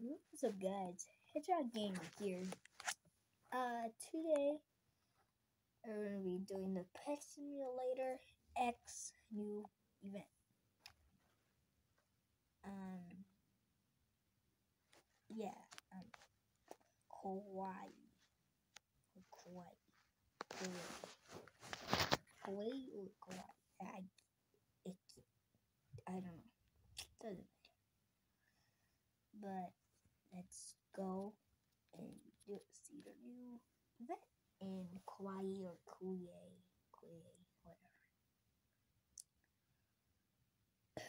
What's up, guys? Hedgehog Gamer here. Uh, today we're gonna be doing the Pet Simulator X new event. Um, yeah, um, Hawaii, Hawaii, Hawaii or Hawaii. I, it, I don't know. Doesn't matter. But let's go and do, see the new event in Kawaii or Kawaii, Kawaii, whatever.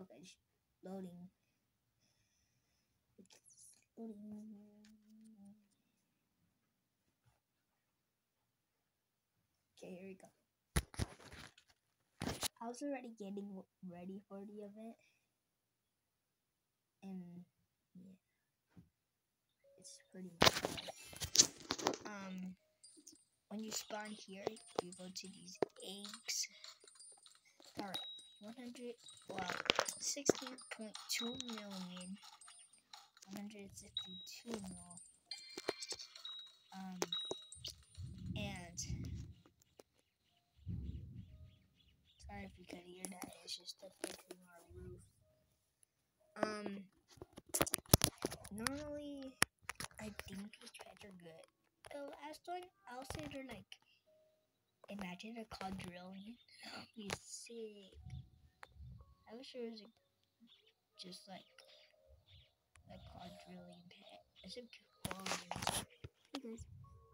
Okay, loading. It's loading. Okay, here we go. I was already getting ready for the event, and yeah, it's pretty much. Um, when you spawn here, you go to these eggs. Alright, 100, well, 16.2 million, 152 mil. Um, and sorry if you could that. Um, normally, I think these pets are good. The last one, I'll say they're like, imagine a quadrillion. That'd be sick. I wish there was a, just like a quadrillion pet. A quadrillion. Hey guys,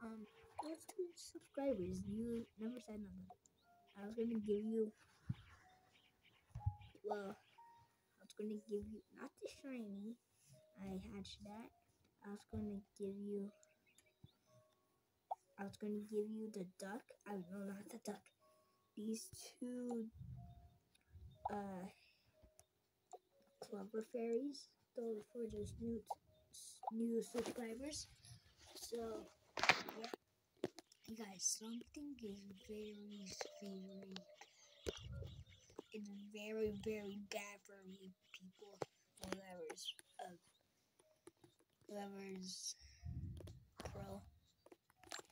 um, what's two subscribers? You never said nothing. I was gonna give you, well, I was gonna give you not the shiny. I hatched that. I was gonna give you. I was gonna give you the duck. I no, not the duck. These two, uh, clover fairies. Those for just new, new subscribers. So, yeah. You guys, something is very, very, it's very, very bad for you people. Whoever's, uh, whoever's pro.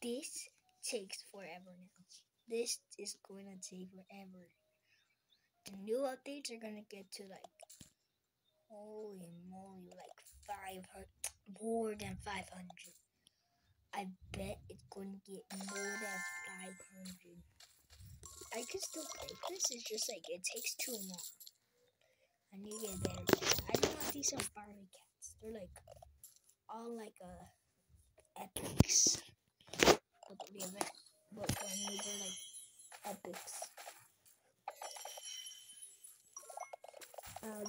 This takes forever now. This is going to take forever. The new updates are going to get to like, holy moly, like 500, more than 500. I bet it's going to get more than 500. I can still play this, it's just like it takes too long. I need to get better. I don't want these safari cats. They're like all like uh epics. But the event, but for they're like epics. Um,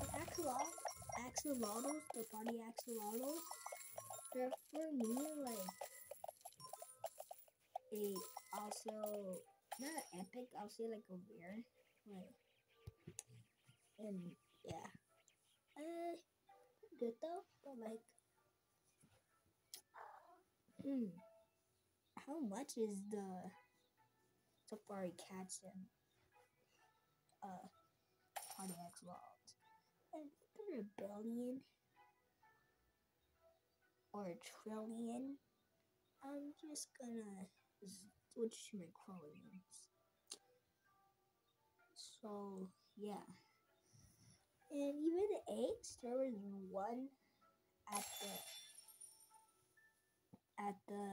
the axolotl, axolotls, the party axolotls, they're for me like a also not epic. I'll say like a rare, like and yeah, uh, good though. But like, hmm, how much is the safari cats and uh party axolotls? And they're a billion or a trillion. I'm just gonna switch to qualities. So yeah. And even the eggs, there was one at the at the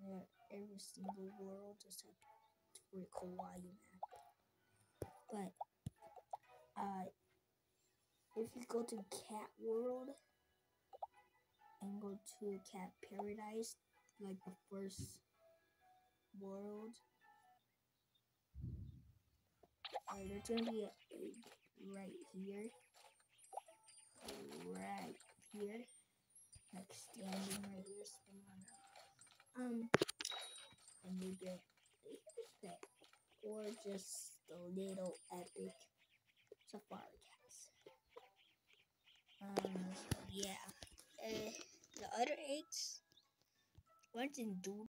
yeah, every single world just have for Kawaii map. But uh if you go to Cat World and go to Cat Paradise, like the first world, uh, there's gonna be an egg right here, right here, like standing right here, spinning. Um, and you get that, or just a little epic safari cats. Um, the other eggs weren't in doom.